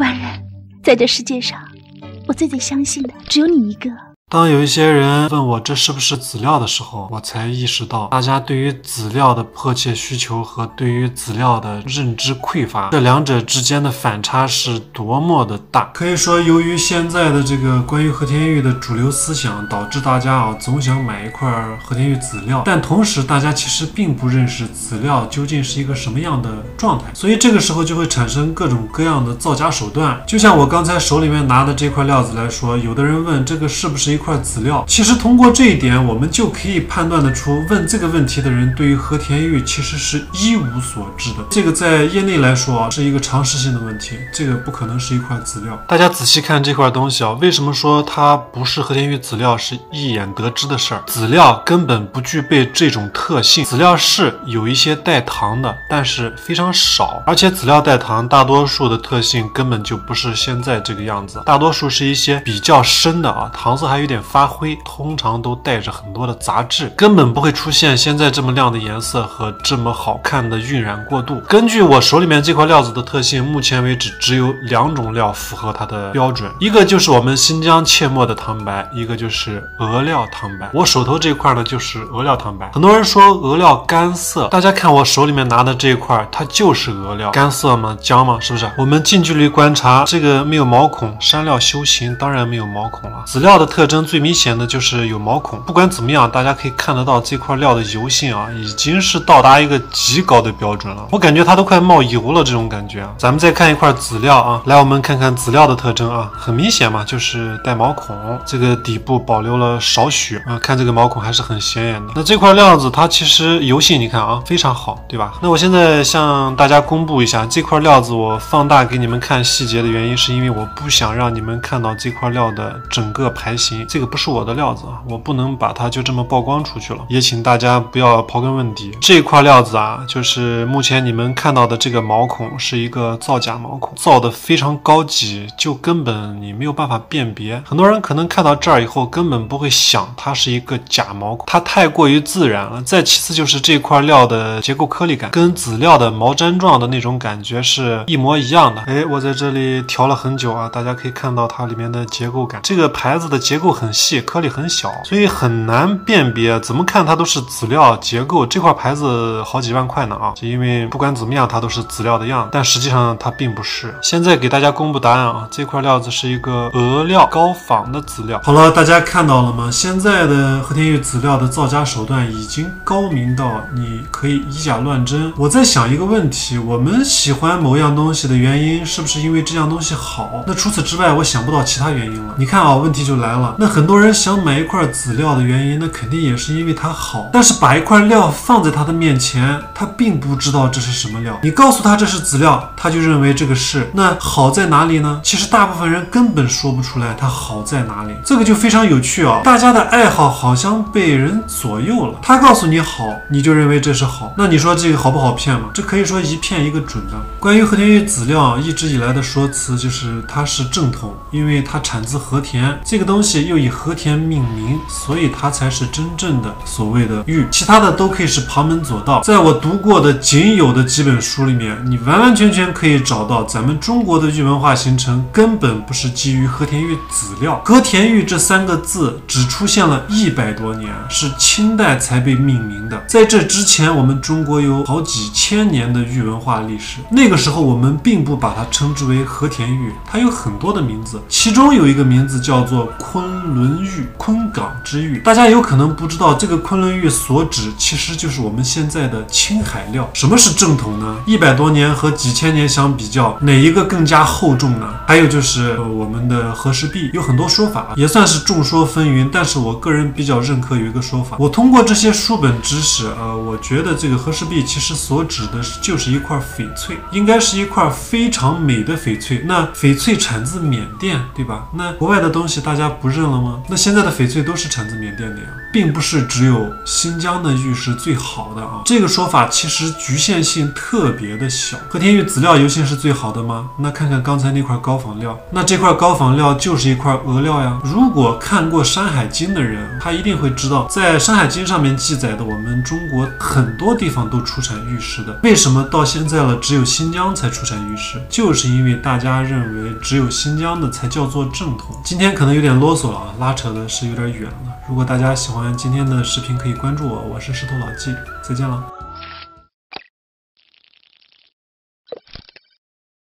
官人，在这世界上，我最最相信的只有你一个。当有一些人问我这是不是籽料的时候，我才意识到大家对于籽料的迫切需求和对于籽料的认知匮乏，这两者之间的反差是多么的大。可以说，由于现在的这个关于和田玉的主流思想，导致大家啊总想买一块和田玉籽料，但同时大家其实并不认识籽料究竟是一个什么样的状态，所以这个时候就会产生各种各样的造假手段。就像我刚才手里面拿的这块料子来说，有的人问这个是不是一块籽料？其实通过这一点，我们就可以判断得出，问这个问题的人对于和田玉其实是一无所知的。这个在业内来说啊，是一个常识性的问题，这个不可能是一块籽料。大家仔细看这块东西啊，为什么说它不是和田玉籽料，是一眼得知的事儿？籽料根本不具备这种特性，籽料是有一些带糖的，但是非常少，而且籽料带糖大多数的特性根本就不是现在这个样子，大多数是一些比较深的啊，糖色还有点发灰，通常都带着很多的杂质，根本不会出现现在这么亮的颜色和这么好看的晕染过渡。根据我手里面这块料子的特性，目前为止只有两种料符合它的标准，一个就是我们新疆切末的糖白，一个就是俄料糖白。我手头这块呢就是俄料糖白。很多人说俄料干涩，大家看我手里面拿的这一块，它就是俄料，干涩吗？僵吗？是不是？我们近距离观察，这个没有毛孔，山料修行当然没有毛孔了。籽料的特征最明显的就是有毛孔。不管怎么样，大家可以看得到这块料的油性啊，已经是到达一个极高的标准了。我感觉它都快冒油了，这种感觉啊。咱们再看一块籽料啊，来，我们看看籽料的特征啊，很明显嘛，就是带毛孔，这个底部保留了少许啊，看这个毛孔还是很显眼的。那这块料子它其实油性，你看啊，非常好，对吧？那我现在向大家公布一下，这块料子我放大给你们看细节的原因，是因为我不想让你们看到这块料的整个排型，这个不是我的料子啊，我不能把它就这么曝光出去了。也请大家不要刨根问底，这块料子啊，就是目前你们看到的这个毛孔是一个造假毛孔，造的非常高级，就根本你没有办法辨别。很多人可能看到这儿以后，根本不会想它是一个假毛孔，它太过于自然了。再其次就是这块料的结构颗粒感，跟籽料的毛毡状的那种感觉是一模一样的。哎，我在这里调了很久啊，大家可以看到它里面的结构感，这个牌子的结构很细，颗粒很小，所以很难辨别。怎么看它都是籽料结构。这块牌子好几万块呢啊，就因为不管怎么样，它都是籽料的样子，但实际上它并不是。现在给大家公布答案啊，这块料子是一个俄料高仿的籽料。好了，大家看到了吗？现在的和田玉籽料的造假手段已经高明到你可以以假乱真。我在想一个问题：我们喜欢某样东西的原因，是不是因为这样东西好？那除此之外，我想不到其他原因了。你看啊，问题就来了。那很多人想买一块籽料的原因，那肯定也是因为它好。但是把一块料放在他的面前，他并不知道这是什么料。你告诉他这是籽料，他就认为这个是。那好在哪里呢？其实大部分人根本说不出来它好在哪里。这个就非常有趣啊！大家的爱好好像被人左右了。他告诉你好，你就认为这是好。那你说这个好不好骗吗？这可以说一骗一个准的。关于和田玉籽料，一直以来的说辞就是它是正统，因为它产自和田，这个东西又以和田命名，所以它才是真正的所谓的玉。其他的都可以是旁门左道。在我读过的仅有的几本书里面，你完完全全可以找到咱们中国的玉文化形成根本不是基于和田玉籽料。和田玉这三个字只出现了一百多年，是清代才被命名的。在这之前，我们中国有好几千年的玉文化历史。那个时候，我们并不把它称之为和田玉，它有很多的名字，其中有一个名字叫做昆昆仑玉、昆岗之玉。大家有可能不知道，这个昆仑玉所指其实就是我们现在的青海料。什么是正统呢？一百多年和几千年相比较，哪一个更加厚重呢？还有就是我们的和氏璧，有很多说法，也算是众说纷纭。但是我个人比较认可有一个说法，我通过这些书本知识，呃，我觉得这个和氏璧其实所指的是就是一块翡翠，应该是一块非常美的翡翠。那翡翠产自缅甸，对吧？那国外的东西大家不认了吗？那现在的翡翠都是产自缅甸的呀，并不是只有新疆的玉是最好的啊。这个说法其实局限性特别的小。和田玉籽料油性是最好的吗？那看看刚才那块高仿料，那这块高仿料就是一块俄料呀。如果看过《山海经》的人，他一定会知道，在《山海经》上面记载的，我们中国很多地方都出产玉石的。为什么到现在了，只有新疆才出产玉石？就是因为大家认为只有新疆的才叫做正统。今天可能有点啰嗦了啊，拉扯的是有点远了。如果大家喜欢今天的视频，可以关注我，我是石头老纪，再见了。